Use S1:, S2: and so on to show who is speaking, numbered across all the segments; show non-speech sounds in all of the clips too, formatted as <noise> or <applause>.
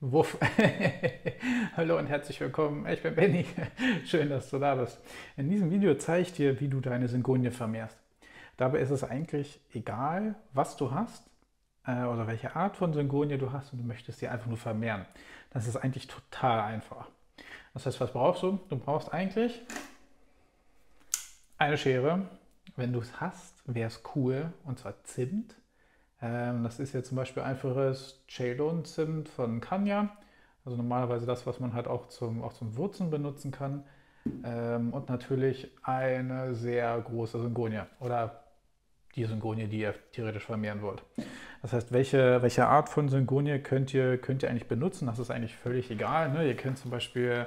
S1: Wuff. <laughs> Hallo und herzlich willkommen. Ich bin Benny. <laughs> Schön, dass du da bist. In diesem Video zeige ich dir, wie du deine Syngonie vermehrst. Dabei ist es eigentlich egal, was du hast äh, oder welche Art von Syngonie du hast und du möchtest sie einfach nur vermehren. Das ist eigentlich total einfach. Das heißt, was brauchst du? Du brauchst eigentlich eine Schere. Wenn du es hast, wäre es cool und zwar Zimt ähm, das ist jetzt zum Beispiel einfaches Ceylon-Zimt von Kanya. Also normalerweise das, was man halt auch zum, auch zum Würzen benutzen kann. Ähm, und natürlich eine sehr große Syngonie oder die Syngonie, die ihr theoretisch vermehren wollt. Das heißt, welche, welche Art von Syngonie könnt ihr, könnt ihr eigentlich benutzen? Das ist eigentlich völlig egal. Ne? Ihr könnt zum Beispiel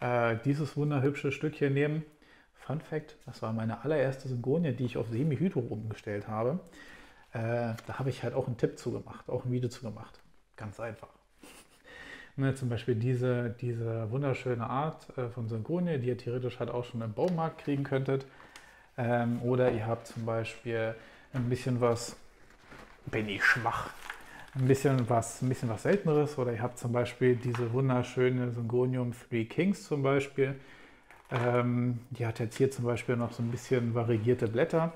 S1: äh, dieses wunderhübsche Stück hier nehmen. Fun Fact, das war meine allererste Syngonie, die ich auf Semi-Hydro umgestellt habe. Äh, da habe ich halt auch einen Tipp zu gemacht, auch ein Video zu gemacht. Ganz einfach. <laughs> Ne, zum Beispiel diese, diese wunderschöne Art äh, von Synchronie, die ihr theoretisch halt auch schon im Baumarkt kriegen könntet. Ähm, oder ihr habt zum Beispiel ein bisschen was, bin ich schwach, ein bisschen was, ein bisschen was Selteneres. Oder ihr habt zum Beispiel diese wunderschöne Syngonium Three Kings zum Beispiel. Ähm, die hat jetzt hier zum Beispiel noch so ein bisschen variegierte Blätter.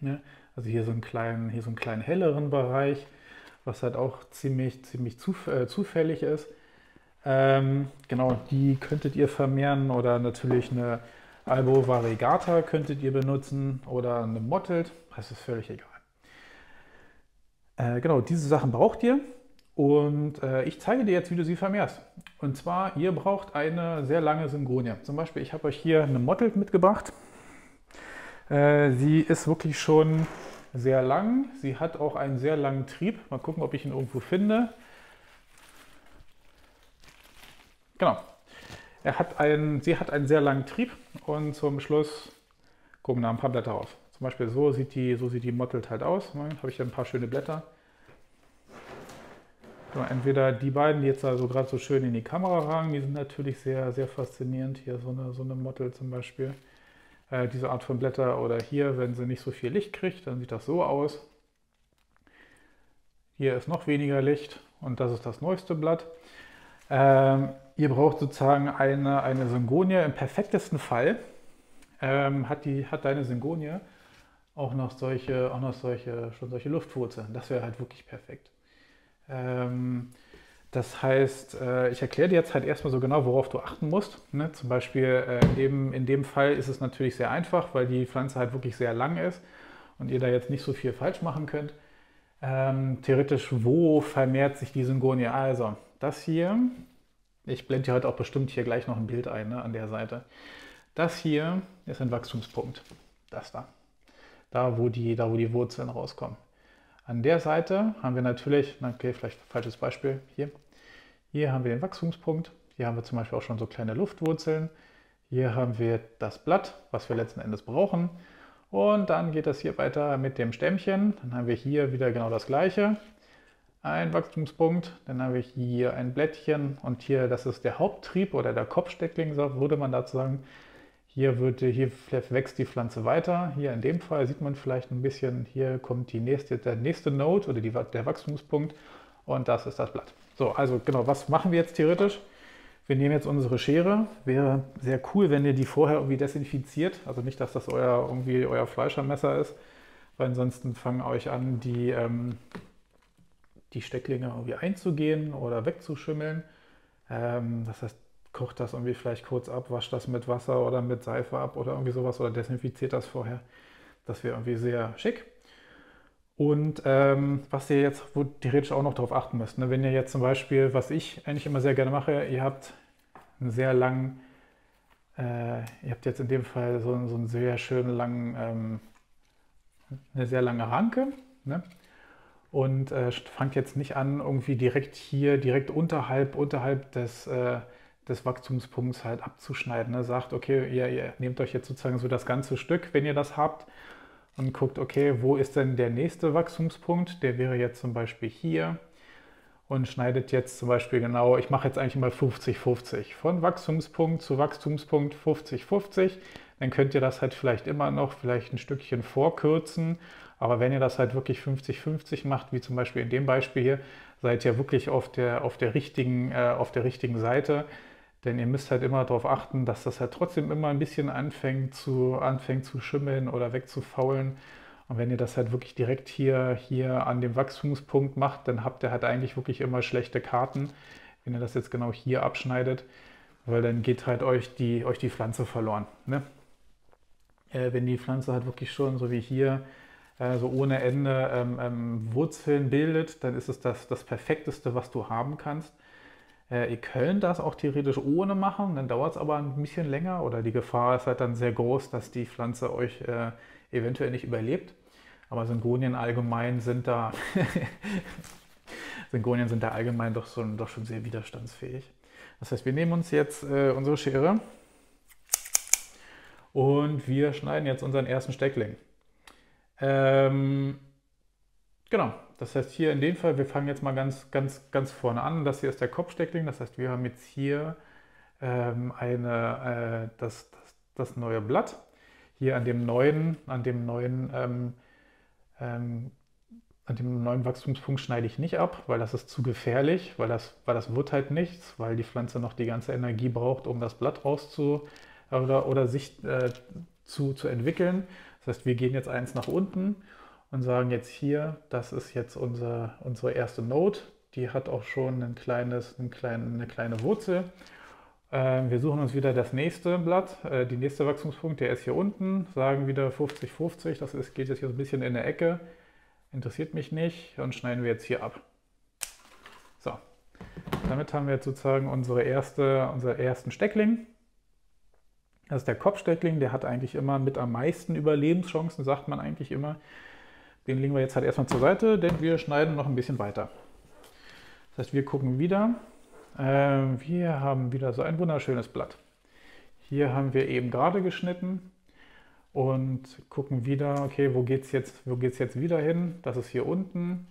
S1: Ne? Also hier so einen kleinen, hier so einen kleinen helleren Bereich, was halt auch ziemlich, ziemlich zuf äh, zufällig ist. Ähm, genau, die könntet ihr vermehren oder natürlich eine Albo Variegata könntet ihr benutzen oder eine Mottled, das ist völlig egal. Äh, genau, diese Sachen braucht ihr und äh, ich zeige dir jetzt, wie du sie vermehrst. Und zwar, ihr braucht eine sehr lange Syngonie. Zum Beispiel, ich habe euch hier eine Mottled mitgebracht. Äh, sie ist wirklich schon sehr lang. Sie hat auch einen sehr langen Trieb. Mal gucken, ob ich ihn irgendwo finde. Genau. Er hat einen, sie hat einen sehr langen Trieb und zum Schluss gucken da ein paar Blätter raus. Zum Beispiel so sieht die, so die Mottelt halt aus. Ne? Habe ich hier ein paar schöne Blätter. Entweder die beiden, die jetzt also gerade so schön in die Kamera ragen, die sind natürlich sehr, sehr faszinierend. Hier so eine, so eine Mottel zum Beispiel äh, diese Art von Blätter. Oder hier, wenn sie nicht so viel Licht kriegt, dann sieht das so aus. Hier ist noch weniger Licht und das ist das neueste Blatt. Ähm, ihr braucht sozusagen eine, eine Syngonie. Im perfektesten Fall ähm, hat, die, hat deine Syngonie auch noch solche, auch noch solche, schon solche Luftwurzeln. Das wäre halt wirklich perfekt. Ähm, das heißt, äh, ich erkläre dir jetzt halt erstmal so genau, worauf du achten musst. Ne? Zum Beispiel äh, in dem, in dem Fall ist es natürlich sehr einfach, weil die Pflanze halt wirklich sehr lang ist und ihr da jetzt nicht so viel falsch machen könnt. Ähm, theoretisch, wo vermehrt sich die Syngonie? Also, das hier, ich blende dir heute auch bestimmt hier gleich noch ein Bild ein ne, an der Seite. Das hier ist ein Wachstumspunkt. Das da. Da, wo die, da, wo die Wurzeln rauskommen. An der Seite haben wir natürlich, okay, vielleicht falsches Beispiel, hier. Hier haben wir den Wachstumspunkt. Hier haben wir zum Beispiel auch schon so kleine Luftwurzeln. Hier haben wir das Blatt, was wir letzten Endes brauchen. Und dann geht das hier weiter mit dem Stämmchen. Dann haben wir hier wieder genau das gleiche. Ein Wachstumspunkt, dann haben wir hier ein Blättchen und hier, das ist der Haupttrieb oder der Kopfsteckling, würde man dazu sagen. Hier, wird, hier wächst die Pflanze weiter. Hier in dem Fall sieht man vielleicht ein bisschen, hier kommt die nächste, der nächste Node oder die, der Wachstumspunkt und das ist das Blatt. So, also genau, was machen wir jetzt theoretisch? Wir nehmen jetzt unsere Schere. Wäre sehr cool, wenn ihr die vorher irgendwie desinfiziert. Also nicht, dass das euer, irgendwie euer Fleischermesser ist, weil ansonsten fangen euch an, die, ähm, die Stecklinge irgendwie einzugehen oder wegzuschimmeln. Ähm, das heißt, kocht das irgendwie vielleicht kurz ab, wascht das mit Wasser oder mit Seife ab oder irgendwie sowas oder desinfiziert das vorher. Das wäre irgendwie sehr schick. Und ähm, was ihr jetzt wo theoretisch auch noch darauf achten müsst, ne? wenn ihr jetzt zum Beispiel, was ich eigentlich immer sehr gerne mache, ihr habt einen sehr langen, äh, ihr habt jetzt in dem Fall so, so einen sehr schönen langen, ähm, eine sehr lange Ranke. Ne? Und äh, fangt jetzt nicht an, irgendwie direkt hier, direkt unterhalb, unterhalb des, äh, des Wachstumspunkts halt abzuschneiden. Ne? Sagt, okay, ihr, ihr nehmt euch jetzt sozusagen so das ganze Stück, wenn ihr das habt, und guckt, okay, wo ist denn der nächste Wachstumspunkt? Der wäre jetzt zum Beispiel hier und schneidet jetzt zum Beispiel genau, ich mache jetzt eigentlich mal 50-50, von Wachstumspunkt zu Wachstumspunkt 50-50. Dann könnt ihr das halt vielleicht immer noch vielleicht ein Stückchen vorkürzen. Aber wenn ihr das halt wirklich 50-50 macht, wie zum Beispiel in dem Beispiel hier, seid ihr wirklich auf der, auf der, richtigen, äh, auf der richtigen Seite. Denn ihr müsst halt immer darauf achten, dass das halt trotzdem immer ein bisschen anfängt zu, anfängt zu schimmeln oder wegzufaulen. Und wenn ihr das halt wirklich direkt hier, hier an dem Wachstumspunkt macht, dann habt ihr halt eigentlich wirklich immer schlechte Karten, wenn ihr das jetzt genau hier abschneidet, weil dann geht halt euch die, euch die Pflanze verloren. Ne? Äh, wenn die Pflanze halt wirklich schon so wie hier äh, so ohne Ende ähm, ähm, Wurzeln bildet, dann ist es das, das Perfekteste, was du haben kannst. Äh, ihr könnt das auch theoretisch ohne machen, dann dauert es aber ein bisschen länger oder die Gefahr ist halt dann sehr groß, dass die Pflanze euch äh, eventuell nicht überlebt. Aber Syngonien allgemein sind da, <laughs> Syngonien sind da allgemein doch, so, doch schon sehr widerstandsfähig. Das heißt, wir nehmen uns jetzt äh, unsere Schere und wir schneiden jetzt unseren ersten Steckling. Ähm, genau, das heißt hier in dem Fall, wir fangen jetzt mal ganz, ganz, ganz vorne an. Das hier ist der Kopfsteckling, das heißt, wir haben jetzt hier ähm, eine, äh, das, das, das neue Blatt hier an dem neuen, an dem neuen, ähm, ähm, an dem neuen Wachstumspunkt schneide ich nicht ab, weil das ist zu gefährlich, weil das, weil das wird halt nichts, weil die Pflanze noch die ganze Energie braucht, um das Blatt rauszu oder, oder sich äh, zu, zu entwickeln. Das heißt, wir gehen jetzt eins nach unten und sagen jetzt hier, das ist jetzt unser, unsere erste Node. Die hat auch schon ein kleines, ein klein, eine kleine Wurzel. Ähm, wir suchen uns wieder das nächste Blatt, äh, die nächste Wachstumspunkt, der ist hier unten, sagen wieder 50, 50, das ist, geht jetzt hier so ein bisschen in der Ecke, interessiert mich nicht und schneiden wir jetzt hier ab. So, damit haben wir jetzt sozusagen unsere erste, unseren ersten Steckling. Das ist der Kopfsteckling, der hat eigentlich immer mit am meisten Überlebenschancen, sagt man eigentlich immer. Den legen wir jetzt halt erstmal zur Seite, denn wir schneiden noch ein bisschen weiter. Das heißt, wir gucken wieder, ähm, wir haben wieder so ein wunderschönes Blatt. Hier haben wir eben gerade geschnitten und gucken wieder, okay, wo geht es jetzt, jetzt wieder hin? Das ist hier unten.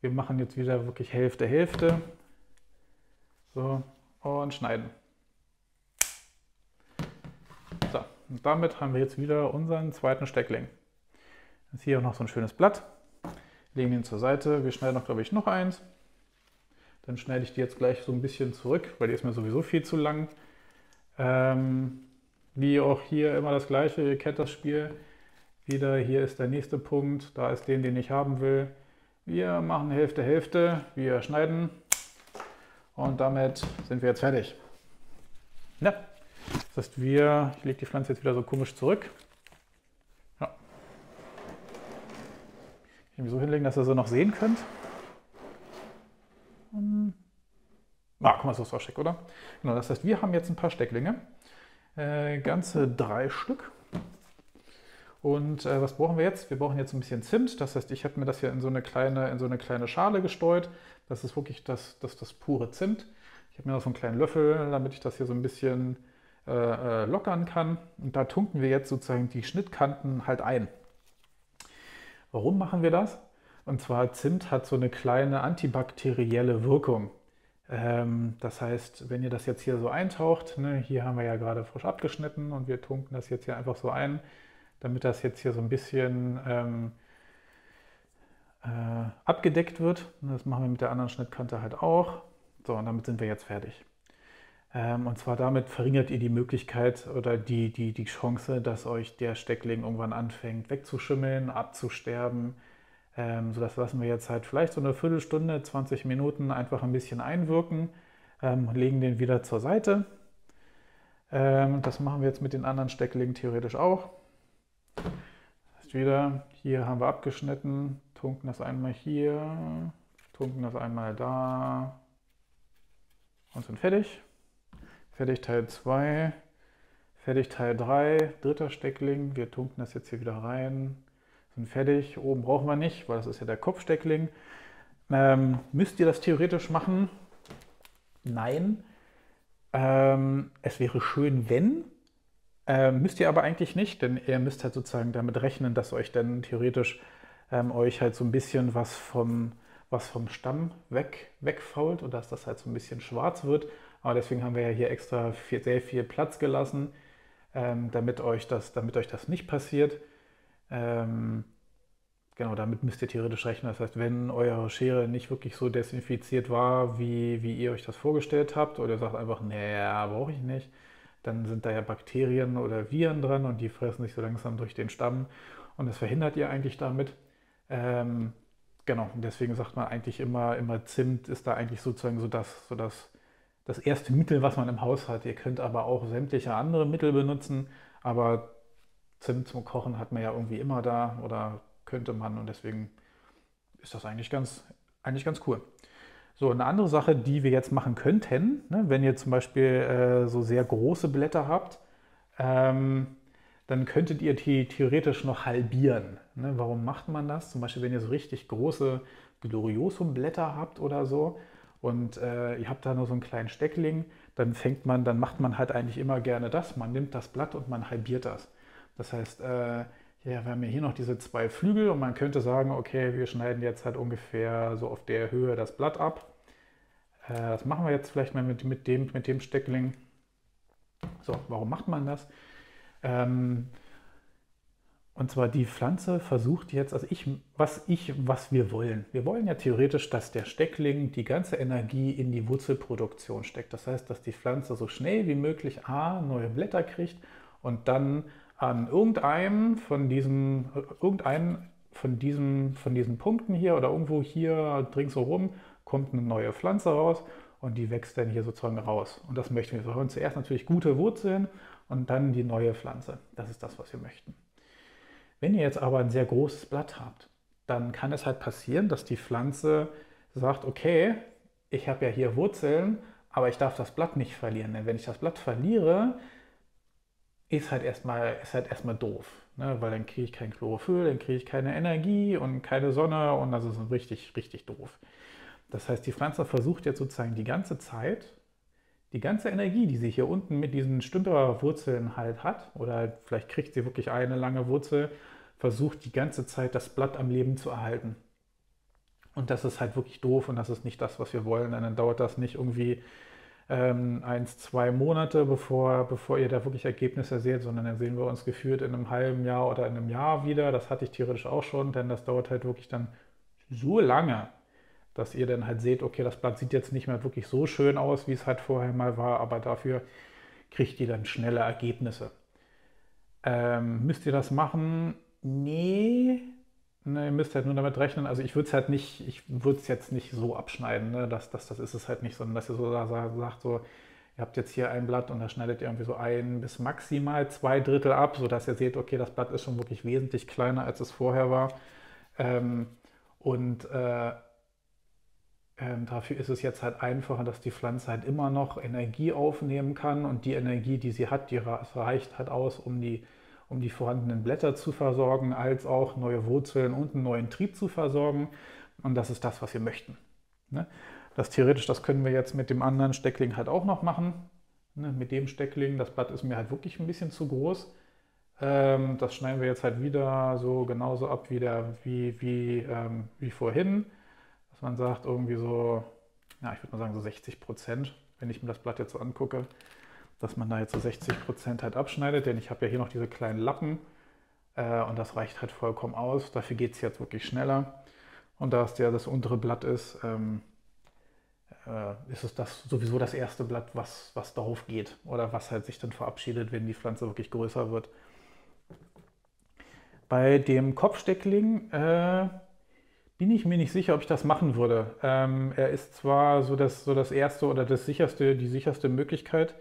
S1: Wir machen jetzt wieder wirklich Hälfte, Hälfte. So, und schneiden. So, und damit haben wir jetzt wieder unseren zweiten Steckling. Jetzt hier noch so ein schönes Blatt. Legen ihn zur Seite. Wir schneiden noch, glaube ich, noch eins. Dann schneide ich die jetzt gleich so ein bisschen zurück, weil die ist mir sowieso viel zu lang. Ähm, wie auch hier immer das gleiche, ihr kennt das Spiel. Wieder hier ist der nächste Punkt, da ist den, den ich haben will. Wir machen Hälfte, Hälfte, wir schneiden und damit sind wir jetzt fertig. Ja. Das heißt, wir, ich lege die Pflanze jetzt wieder so komisch zurück. Will so hinlegen, dass ihr sie noch sehen könnt. Hm. Ah, guck mal, das ist auch schick, oder? Genau, das heißt, wir haben jetzt ein paar Stecklinge. Äh, ganze drei Stück. Und äh, was brauchen wir jetzt? Wir brauchen jetzt ein bisschen Zimt. Das heißt, ich habe mir das hier in so eine kleine, in so eine kleine Schale gestreut. Das ist wirklich das, das, das pure Zimt. Ich habe mir noch so einen kleinen Löffel, damit ich das hier so ein bisschen äh, äh lockern kann. Und da tunken wir jetzt sozusagen die Schnittkanten halt ein. Warum machen wir das? Und zwar Zimt hat so eine kleine antibakterielle Wirkung. Ähm, das heißt, wenn ihr das jetzt hier so eintaucht, ne, hier haben wir ja gerade frisch abgeschnitten und wir tunken das jetzt hier einfach so ein, damit das jetzt hier so ein bisschen ähm, äh, abgedeckt wird. Das machen wir mit der anderen Schnittkante halt auch. So, und damit sind wir jetzt fertig. Ähm, und zwar damit verringert ihr die Möglichkeit oder die, die, die Chance, dass euch der Steckling irgendwann anfängt wegzuschimmeln, abzusterben ähm, so das lassen wir jetzt halt vielleicht so eine Viertelstunde, 20 Minuten einfach ein bisschen einwirken, ähm, legen den wieder zur Seite. Ähm, das machen wir jetzt mit den anderen Stecklingen theoretisch auch. Heißt wieder, hier haben wir abgeschnitten, tunken das einmal hier, tunken das einmal da und sind fertig. Fertig Teil 2, fertig Teil 3, dritter Steckling. Wir tunken das jetzt hier wieder rein, sind fertig. Oben brauchen wir nicht, weil das ist ja der Kopfsteckling. Ähm, müsst ihr das theoretisch machen? Nein. Ähm, es wäre schön, wenn. Ähm, müsst ihr aber eigentlich nicht, denn ihr müsst halt sozusagen damit rechnen, dass euch dann theoretisch ähm, euch halt so ein bisschen was vom, was vom Stamm weg, wegfault und dass das halt so ein bisschen schwarz wird. Aber deswegen haben wir ja hier extra viel, sehr viel Platz gelassen, ähm, damit, euch das, damit euch das nicht passiert. Ähm, genau, damit müsst ihr theoretisch rechnen. Das heißt, wenn eure Schere nicht wirklich so desinfiziert war, wie, wie ihr euch das vorgestellt habt, oder ihr sagt einfach, nee, brauche ich nicht, dann sind da ja Bakterien oder Viren dran und die fressen sich so langsam durch den Stamm und das verhindert ihr eigentlich damit. Ähm, genau, deswegen sagt man eigentlich immer, immer Zimt ist da eigentlich sozusagen so das, so das, das erste Mittel, was man im Haus hat. Ihr könnt aber auch sämtliche andere Mittel benutzen, aber Zimt zum Kochen hat man ja irgendwie immer da oder könnte man und deswegen ist das eigentlich ganz, eigentlich ganz cool. So, eine andere Sache, die wir jetzt machen könnten, ne, wenn ihr zum Beispiel äh, so sehr große Blätter habt, ähm, dann könntet ihr die theoretisch noch halbieren. Ne? Warum macht man das? Zum Beispiel, wenn ihr so richtig große Gloriosum-Blätter habt oder so und äh, ihr habt da nur so einen kleinen Steckling, dann fängt man, dann macht man halt eigentlich immer gerne das. Man nimmt das Blatt und man halbiert das. Das heißt, äh, ja, wir haben ja hier noch diese zwei Flügel und man könnte sagen, okay, wir schneiden jetzt halt ungefähr so auf der Höhe das Blatt ab. Äh, das machen wir jetzt vielleicht mal mit, mit, dem, mit dem Steckling. So, warum macht man das? Ähm, und zwar die Pflanze versucht jetzt, also ich, was ich, was wir wollen. Wir wollen ja theoretisch, dass der Steckling die ganze Energie in die Wurzelproduktion steckt. Das heißt, dass die Pflanze so schnell wie möglich A, neue Blätter kriegt und dann an irgendeinem von diesen, irgendeinem von diesen, von diesen Punkten hier oder irgendwo hier ringsherum kommt eine neue Pflanze raus und die wächst dann hier sozusagen raus. Und das möchten wir. Wir wollen zuerst natürlich gute Wurzeln und dann die neue Pflanze. Das ist das, was wir möchten. Wenn ihr jetzt aber ein sehr großes Blatt habt, dann kann es halt passieren, dass die Pflanze sagt, okay, ich habe ja hier Wurzeln, aber ich darf das Blatt nicht verlieren. Denn wenn ich das Blatt verliere, ist halt erstmal, ist halt erstmal doof. Ne? Weil dann kriege ich kein Chlorophyll, dann kriege ich keine Energie und keine Sonne und das ist richtig, richtig doof. Das heißt, die Pflanze versucht jetzt sozusagen die ganze Zeit, die ganze Energie, die sie hier unten mit diesen Stümperwurzeln halt hat, oder vielleicht kriegt sie wirklich eine lange Wurzel, versucht die ganze Zeit das Blatt am Leben zu erhalten. Und das ist halt wirklich doof und das ist nicht das, was wir wollen. dann dauert das nicht irgendwie ähm, eins, zwei Monate, bevor, bevor ihr da wirklich Ergebnisse seht, sondern dann sehen wir uns geführt in einem halben Jahr oder in einem Jahr wieder. Das hatte ich theoretisch auch schon, denn das dauert halt wirklich dann so lange, dass ihr dann halt seht, okay, das Blatt sieht jetzt nicht mehr wirklich so schön aus, wie es halt vorher mal war, aber dafür kriegt ihr dann schnelle Ergebnisse. Ähm, müsst ihr das machen? Nee, Ne, ihr müsst halt nur damit rechnen. Also ich würde es halt nicht, ich würde es jetzt nicht so abschneiden, ne? das, das, das ist es halt nicht, sondern dass ihr so sagt, so, ihr habt jetzt hier ein Blatt und da schneidet ihr irgendwie so ein bis maximal zwei Drittel ab, sodass ihr seht, okay, das Blatt ist schon wirklich wesentlich kleiner, als es vorher war. Ähm, und äh, ähm, dafür ist es jetzt halt einfacher, dass die Pflanze halt immer noch Energie aufnehmen kann und die Energie, die sie hat, die reicht halt aus, um die um die vorhandenen Blätter zu versorgen, als auch neue Wurzeln und einen neuen Trieb zu versorgen. Und das ist das, was wir möchten. Ne? Das theoretisch, das können wir jetzt mit dem anderen Steckling halt auch noch machen. Ne? Mit dem Steckling, das Blatt ist mir halt wirklich ein bisschen zu groß. Ähm, das schneiden wir jetzt halt wieder so genauso ab wie, der, wie, wie, ähm, wie vorhin. Dass man sagt, irgendwie so, ja, ich würde mal sagen so 60 Prozent, wenn ich mir das Blatt jetzt so angucke dass man da jetzt so 60 Prozent halt abschneidet, denn ich habe ja hier noch diese kleinen Lappen äh, und das reicht halt vollkommen aus. Dafür geht es jetzt wirklich schneller. Und da es ja das untere Blatt ist, ähm, äh, ist es das sowieso das erste Blatt, was, was darauf geht oder was halt sich dann verabschiedet, wenn die Pflanze wirklich größer wird. Bei dem Kopfsteckling äh, bin ich mir nicht sicher, ob ich das machen würde. Ähm, er ist zwar so das, so das erste oder das sicherste, die sicherste Möglichkeit,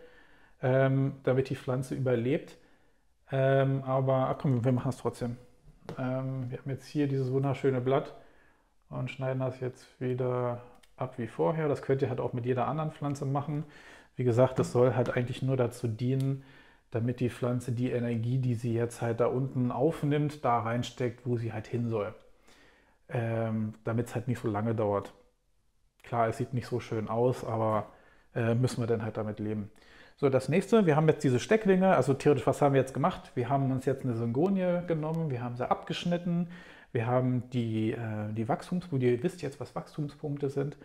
S1: ähm, damit die Pflanze überlebt. Ähm, aber ach komm, wir machen es trotzdem. Ähm, wir haben jetzt hier dieses wunderschöne Blatt und schneiden das jetzt wieder ab wie vorher. Das könnt ihr halt auch mit jeder anderen Pflanze machen. Wie gesagt, das soll halt eigentlich nur dazu dienen, damit die Pflanze die Energie, die sie jetzt halt da unten aufnimmt, da reinsteckt, wo sie halt hin soll. Ähm, damit es halt nicht so lange dauert. Klar, es sieht nicht so schön aus, aber äh, müssen wir dann halt damit leben. So, das nächste, wir haben jetzt diese Stecklinge, also theoretisch, was haben wir jetzt gemacht? Wir haben uns jetzt eine Syngonie genommen, wir haben sie abgeschnitten, wir haben die, äh, die Wachstumspunkte, ihr wisst jetzt, was Wachstumspunkte sind,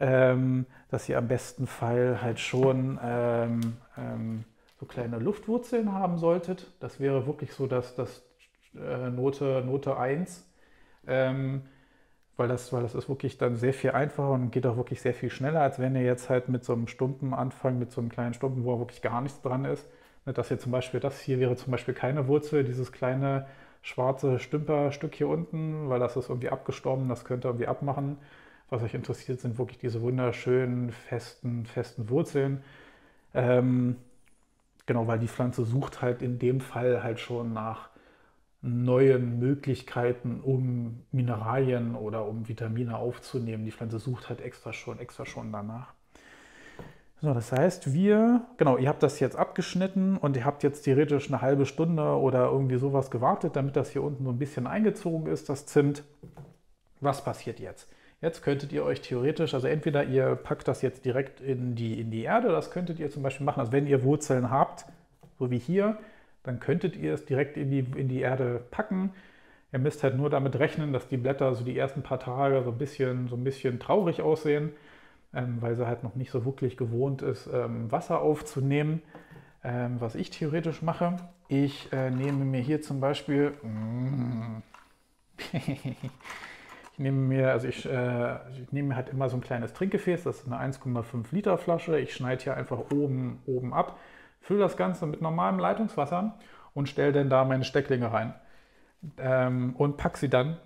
S1: ähm, dass ihr am besten Fall halt schon ähm, ähm, so kleine Luftwurzeln haben solltet. Das wäre wirklich so, dass das äh, Note, Note 1 Ähm, weil das, weil das ist wirklich dann sehr viel einfacher und geht auch wirklich sehr viel schneller, als wenn ihr jetzt halt mit so einem Stumpen anfangt, mit so einem kleinen Stumpen, wo wirklich gar nichts dran ist. Ne, dass hier zum Beispiel, das hier wäre zum Beispiel keine Wurzel, dieses kleine schwarze Stümperstück hier unten, weil das ist irgendwie abgestorben, das könnt ihr irgendwie abmachen. Was euch interessiert, sind wirklich diese wunderschönen, festen, festen Wurzeln. Ähm, genau, weil die Pflanze sucht halt in dem Fall halt schon nach neuen Möglichkeiten, um Mineralien oder um Vitamine aufzunehmen. Die Pflanze sucht halt extra schon, extra schon danach. So, das heißt, wir, genau, ihr habt das jetzt abgeschnitten und ihr habt jetzt theoretisch eine halbe Stunde oder irgendwie sowas gewartet, damit das hier unten so ein bisschen eingezogen ist, das Zimt. Was passiert jetzt? Jetzt könntet ihr euch theoretisch, also entweder ihr packt das jetzt direkt in die, in die Erde, das könntet ihr zum Beispiel machen, also wenn ihr Wurzeln habt, so wie hier, dann könntet ihr es direkt in die, in die Erde packen. Ihr müsst halt nur damit rechnen, dass die Blätter so die ersten paar Tage so ein bisschen, so ein bisschen traurig aussehen, ähm, weil sie halt noch nicht so wirklich gewohnt ist, ähm, Wasser aufzunehmen. Ähm, was ich theoretisch mache, ich äh, nehme mir hier zum Beispiel, <laughs> ich nehme mir, also ich, äh, ich nehme halt immer so ein kleines Trinkgefäß, das ist eine 1,5 Liter Flasche. Ich schneide hier einfach oben, oben ab fülle das Ganze mit normalem Leitungswasser und stelle dann da meine Stecklinge rein ähm, und packe sie dann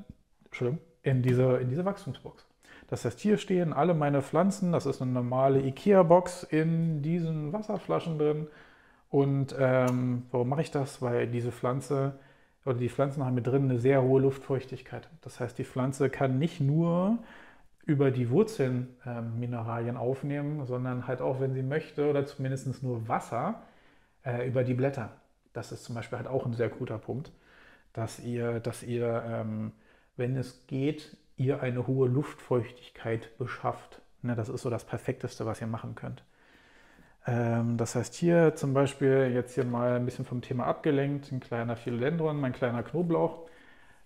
S1: in diese, in diese Wachstumsbox. Das heißt, hier stehen alle meine Pflanzen, das ist eine normale IKEA-Box in diesen Wasserflaschen drin. Und ähm, warum mache ich das? Weil diese Pflanze oder die Pflanzen haben mit drin eine sehr hohe Luftfeuchtigkeit. Das heißt, die Pflanze kann nicht nur über die Wurzeln äh, Mineralien aufnehmen, sondern halt auch, wenn sie möchte, oder zumindest nur Wasser, äh, über die Blätter. Das ist zum Beispiel halt auch ein sehr guter Punkt, dass ihr, dass ihr ähm, wenn es geht, ihr eine hohe Luftfeuchtigkeit beschafft. Ne, das ist so das Perfekteste, was ihr machen könnt. Ähm, das heißt hier zum Beispiel jetzt hier mal ein bisschen vom Thema abgelenkt, ein kleiner Philodendron, mein kleiner Knoblauch.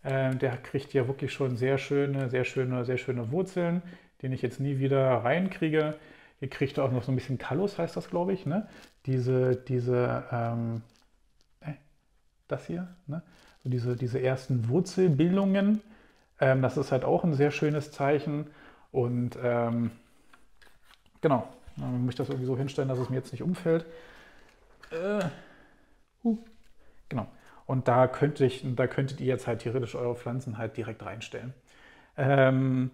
S1: Ähm, der kriegt hier wirklich schon sehr schöne, sehr schöne, sehr schöne Wurzeln, den ich jetzt nie wieder reinkriege. Ihr kriegt auch noch so ein bisschen Kallus, heißt das, glaube ich. Ne? Diese, diese, ähm, äh, das hier, ne? so diese, diese ersten Wurzelbildungen. Ähm, das ist halt auch ein sehr schönes Zeichen. Und ähm, genau, dann möchte ich das irgendwie so hinstellen, dass es mir jetzt nicht umfällt. Äh, uh, genau. Und da, könnte ich, da könntet ihr jetzt halt theoretisch eure Pflanzen halt direkt reinstellen. Ähm,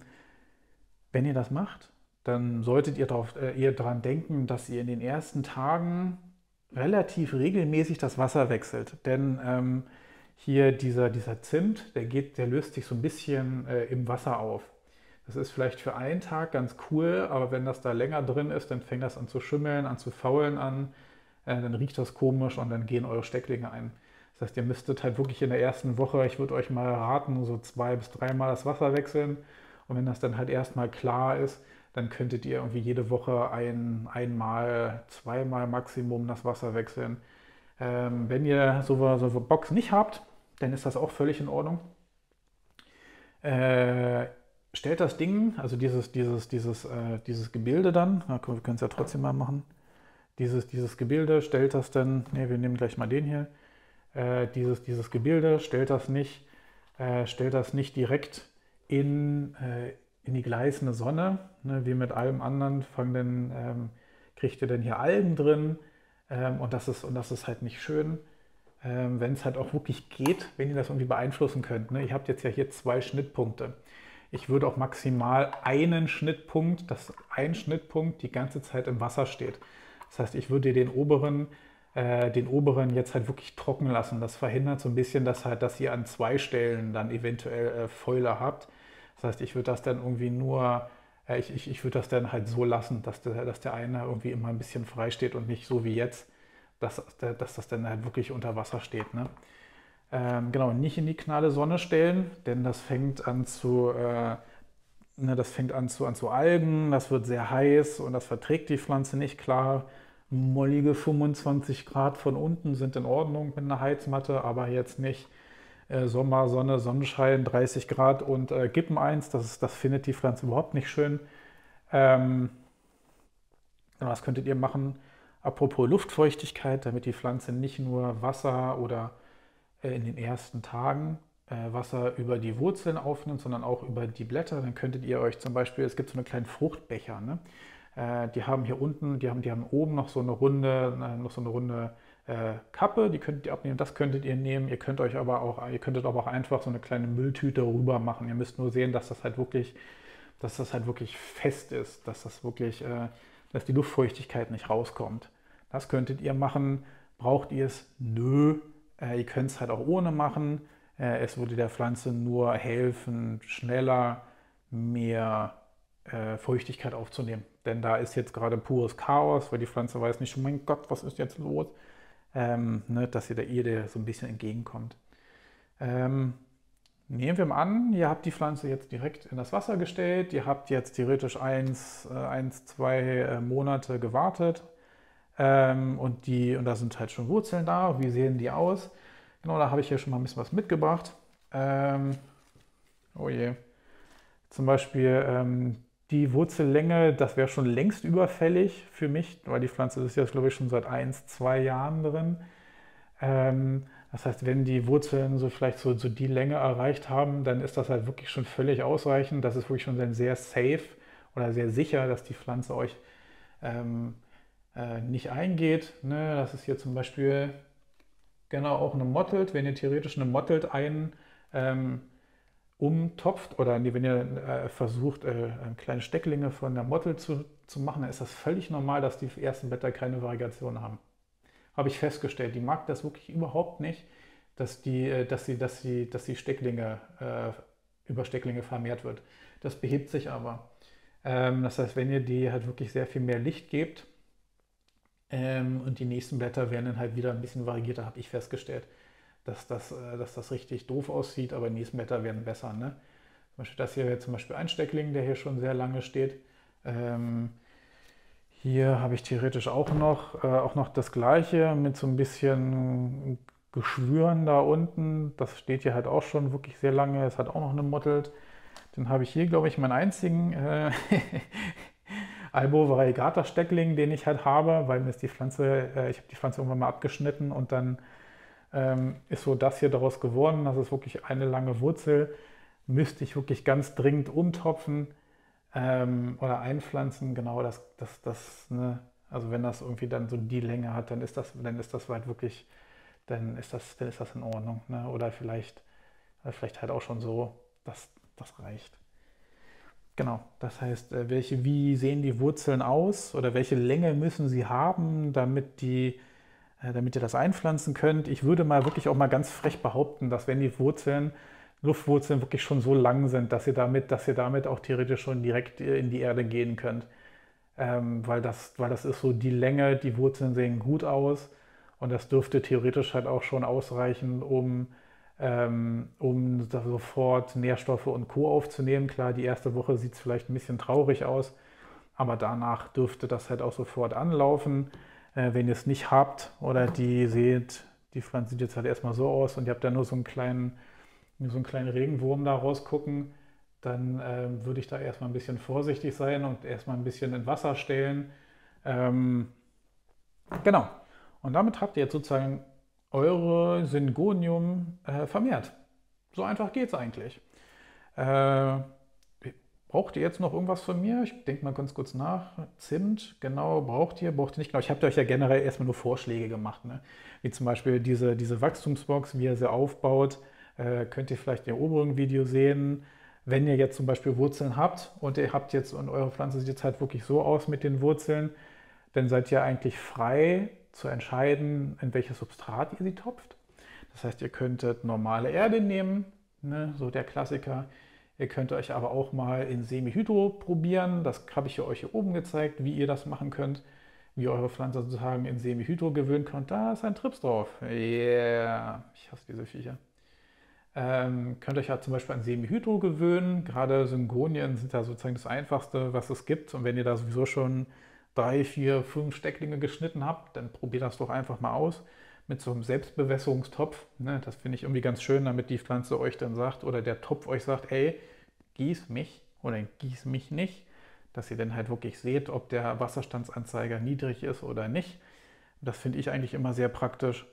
S1: wenn ihr das macht, dann solltet ihr, darauf, äh, ihr daran denken, dass ihr in den ersten Tagen relativ regelmäßig das Wasser wechselt. Denn ähm, hier dieser, dieser Zimt, der, geht, der löst sich so ein bisschen äh, im Wasser auf. Das ist vielleicht für einen Tag ganz cool, aber wenn das da länger drin ist, dann fängt das an zu schimmeln, an zu faulen an, äh, dann riecht das komisch und dann gehen eure Stecklinge ein. Das heißt, ihr müsstet halt wirklich in der ersten Woche, ich würde euch mal raten, so zwei bis dreimal das Wasser wechseln. Und wenn das dann halt erstmal klar ist, dann könntet ihr irgendwie jede Woche ein, einmal, zweimal Maximum das Wasser wechseln. Ähm, wenn ihr so, so eine Box nicht habt, dann ist das auch völlig in Ordnung. Äh, stellt das Ding, also dieses, dieses, dieses, äh, dieses Gebilde dann, na, wir können es ja trotzdem mal machen, dieses, dieses Gebilde stellt das dann, ne, wir nehmen gleich mal den hier, äh, dieses, dieses Gebilde, stellt das nicht, äh, stellt das nicht direkt in, äh, in die gleißende Sonne, ne, wie mit allem anderen, fangen dann, ähm, kriegt ihr dann hier Algen drin ähm, und, das ist, und das ist halt nicht schön. Ähm, wenn es halt auch wirklich geht, wenn ihr das irgendwie beeinflussen könnt. Ne? Ihr habt jetzt ja hier zwei Schnittpunkte. Ich würde auch maximal einen Schnittpunkt, dass ein Schnittpunkt die ganze Zeit im Wasser steht. Das heißt, ich würde den oberen äh, den oberen jetzt halt wirklich trocken lassen. Das verhindert so ein bisschen, dass, halt, dass ihr an zwei Stellen dann eventuell äh, Fäule habt. Das heißt, ich würde das dann irgendwie nur, äh, ich, ich, ich würde das dann halt so lassen, dass der, dass der eine irgendwie immer ein bisschen frei steht und nicht so wie jetzt, dass, dass das dann halt wirklich unter Wasser steht. Ne? Ähm, genau, nicht in die knalle Sonne stellen, denn das fängt an zu, äh, ne, das fängt an zu, an zu Algen, das wird sehr heiß und das verträgt die Pflanze nicht klar mollige 25 Grad von unten sind in Ordnung mit einer Heizmatte, aber jetzt nicht äh, Sommer, Sonne, Sonnenschein, 30 Grad und äh, Gippen eins. Das, das findet die Pflanze überhaupt nicht schön. Ähm, was könntet ihr machen? Apropos Luftfeuchtigkeit, damit die Pflanze nicht nur Wasser oder äh, in den ersten Tagen äh, Wasser über die Wurzeln aufnimmt, sondern auch über die Blätter. Dann könntet ihr euch zum Beispiel, es gibt so einen kleinen Fruchtbecher, ne? Äh, die haben hier unten, die haben, die haben oben noch so eine runde, noch so eine runde äh, Kappe, die könntet ihr abnehmen, das könntet ihr nehmen. Ihr könnt euch aber auch, ihr könntet aber auch einfach so eine kleine Mülltüte rüber machen. Ihr müsst nur sehen, dass das halt wirklich, dass das halt wirklich fest ist, dass das wirklich, äh, dass die Luftfeuchtigkeit nicht rauskommt. Das könntet ihr machen. Braucht ihr es? Nö. Äh, ihr könnt es halt auch ohne machen. Äh, es würde der Pflanze nur helfen, schneller mehr äh, Feuchtigkeit aufzunehmen. Denn da ist jetzt gerade pures Chaos, weil die Pflanze weiß nicht, oh mein Gott, was ist jetzt los? Ähm, ne, dass ihr der Erde so ein bisschen entgegenkommt. Ähm, nehmen wir mal an, ihr habt die Pflanze jetzt direkt in das Wasser gestellt, ihr habt jetzt theoretisch eins, äh, eins zwei äh, Monate gewartet ähm, und, die, und da sind halt schon Wurzeln da. Wie sehen die aus? Genau, da habe ich hier schon mal ein bisschen was mitgebracht. Ähm, oh je. Zum Beispiel ähm, die Wurzellänge, das wäre schon längst überfällig für mich, weil die Pflanze ist jetzt, glaube ich, schon seit eins, zwei Jahren drin. Ähm, das heißt, wenn die Wurzeln so vielleicht so, so, die Länge erreicht haben, dann ist das halt wirklich schon völlig ausreichend. Das ist wirklich schon sehr safe oder sehr sicher, dass die Pflanze euch ähm, äh, nicht eingeht. Ne? Das ist hier zum Beispiel genau auch eine Mottelt. Wenn ihr theoretisch eine Mottelt ein ähm, umtopft oder wenn ihr äh, versucht, äh, kleine Stecklinge von der Mottel zu, zu machen, dann ist das völlig normal, dass die ersten Blätter keine Variation haben. Habe ich festgestellt. Die mag das wirklich überhaupt nicht, dass die, äh, dass sie, dass sie, dass die Stecklinge über Stecklinge vermehrt wird. Das behebt sich aber. Ähm, das heißt, wenn ihr die halt wirklich sehr viel mehr Licht gebt ähm, und die nächsten Blätter werden dann halt wieder ein bisschen variierter, habe ich festgestellt dass das, äh, dass das richtig doof aussieht, aber Niesblätter werden besser. Ne? Zum Beispiel das hier wäre zum Beispiel ein Steckling, der hier schon sehr lange steht. Ähm, hier habe ich theoretisch auch noch, äh, auch noch das gleiche mit so ein bisschen Geschwüren da unten. Das steht hier halt auch schon wirklich sehr lange. Es hat auch noch eine Mottelt. Dann habe ich hier, glaube ich, meinen einzigen äh, <laughs> Albo variegata Steckling, den ich halt habe, weil mir ist die Pflanze, äh, ich habe die Pflanze irgendwann mal abgeschnitten und dann ähm, ist so das hier daraus geworden. Das ist wirklich eine lange Wurzel. Müsste ich wirklich ganz dringend umtopfen ähm, oder einpflanzen. Genau, das, das, das, ne? also wenn das irgendwie dann so die Länge hat, dann ist das, dann ist das weit wirklich, dann ist das, dann ist das in Ordnung. Ne? Oder vielleicht, vielleicht halt auch schon so, dass das reicht. Genau, das heißt, äh, welche, wie sehen die Wurzeln aus oder welche Länge müssen sie haben, damit die äh, damit ihr das einpflanzen könnt. Ich würde mal wirklich auch mal ganz frech behaupten, dass wenn die Wurzeln, Luftwurzeln wirklich schon so lang sind, dass ihr damit, dass ihr damit auch theoretisch schon direkt in die Erde gehen könnt. Ähm, weil, das, weil das ist so die Länge, die Wurzeln sehen gut aus und das dürfte theoretisch halt auch schon ausreichen, um, ähm, um sofort Nährstoffe und Co. aufzunehmen. Klar, die erste Woche sieht es vielleicht ein bisschen traurig aus, aber danach dürfte das halt auch sofort anlaufen. Äh, wenn ihr es nicht habt oder die seht, die Pflanze sieht jetzt halt erstmal so aus und ihr habt da nur so einen kleinen, so einen kleinen Regenwurm da rausgucken, dann ähm, würde ich da erstmal ein bisschen vorsichtig sein und erstmal ein bisschen in Wasser stellen. Ähm, genau. Und damit habt ihr jetzt sozusagen eure Syngonium äh, vermehrt. So einfach geht es eigentlich. Äh, Braucht ihr jetzt noch irgendwas von mir? Ich denke mal ganz kurz nach. Zimt, genau, braucht ihr, braucht ihr nicht. Genau, ich habe euch ja generell erstmal nur Vorschläge gemacht. Ne? Wie zum Beispiel diese, diese Wachstumsbox, wie ihr sie aufbaut. Äh, könnt ihr vielleicht im oberen Video sehen. Wenn ihr jetzt zum Beispiel Wurzeln habt und ihr habt jetzt, und eure Pflanze sieht jetzt halt wirklich so aus mit den Wurzeln, dann seid ihr eigentlich frei zu entscheiden, in welches Substrat ihr sie topft. Das heißt, ihr könntet normale Erde nehmen, ne? so der Klassiker. Ihr könnt euch aber auch mal in Semi-Hydro probieren. Das habe ich euch hier oben gezeigt, wie ihr das machen könnt. Wie eure Pflanze sozusagen in Semi-Hydro gewöhnen könnt. Da ist ein Trips drauf. Yeah, ich hasse diese Viecher. Ähm, könnt euch ja zum Beispiel an Semi-Hydro gewöhnen. Gerade Syngonien sind da sozusagen das Einfachste, was es gibt. Und wenn ihr da sowieso schon drei, vier, fünf Stecklinge geschnitten habt, dann probiert das doch einfach mal aus mit so einem Selbstbewässerungstopf. Ne? Das finde ich irgendwie ganz schön, damit die Pflanze euch dann sagt oder der Topf euch sagt, ey, gieß mich oder gieß mich nicht, dass ihr dann halt wirklich seht, ob der Wasserstandsanzeiger niedrig ist oder nicht. Das finde ich eigentlich immer sehr praktisch.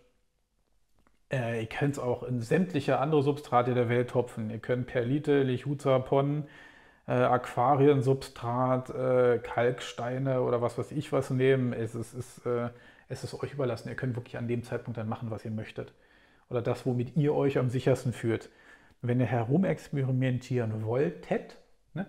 S1: Äh, ihr könnt es auch in sämtliche andere Substrate der Welt topfen. Ihr könnt Perlite, Lichuza, Pon, äh, Aquariensubstrat, äh, Kalksteine oder was weiß ich was nehmen. Es ist, ist, äh, es ist euch überlassen. Ihr könnt wirklich an dem Zeitpunkt dann machen, was ihr möchtet. Oder das, womit ihr euch am sichersten fühlt. Wenn ihr herumexperimentieren wolltet, ne,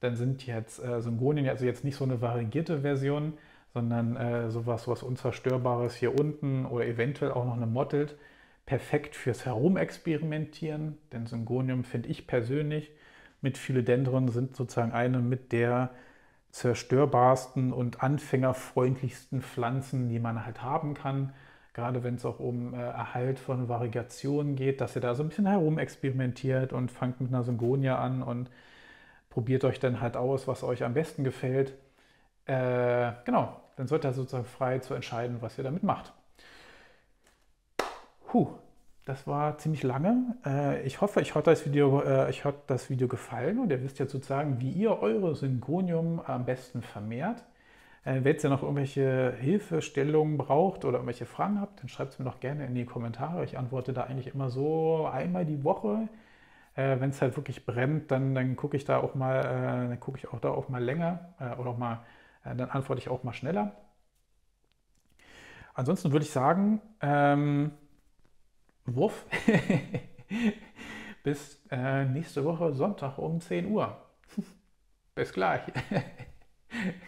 S1: dann sind jetzt äh, Syngonien, also jetzt nicht so eine variierte Version, sondern äh, sowas was Unzerstörbares hier unten oder eventuell auch noch eine Mottled. Perfekt fürs Herumexperimentieren, denn Syngonium finde ich persönlich mit Philodendron sind sozusagen eine mit der zerstörbarsten und anfängerfreundlichsten Pflanzen, die man halt haben kann. Gerade wenn es auch um äh, Erhalt von Variegationen geht, dass ihr da so ein bisschen herum experimentiert und fangt mit einer Syngonia an und probiert euch dann halt aus, was euch am besten gefällt. Äh, genau, dann sollt ihr sozusagen frei zu entscheiden, was ihr damit macht. Puh, das war ziemlich lange. Äh, ich hoffe, euch hat das Video, äh, das Video gefallen und ihr wisst jetzt sozusagen, wie ihr eure Synchronium am besten vermehrt. Äh, wenn ihr noch irgendwelche Hilfestellungen braucht oder irgendwelche Fragen habt, dann schreibt es mir doch gerne in die Kommentare. Ich antworte da eigentlich immer so einmal die Woche. Wenn es halt wirklich brennt, dann, dann gucke ich da auch mal, dann gucke ich auch da auch mal länger oder auch mal, dann antworte ich auch mal schneller. Ansonsten würde ich sagen, ähm, Wuff. <laughs> Bis äh, nächste Woche Sonntag um 10 Uhr. <laughs> Bis gleich. <laughs>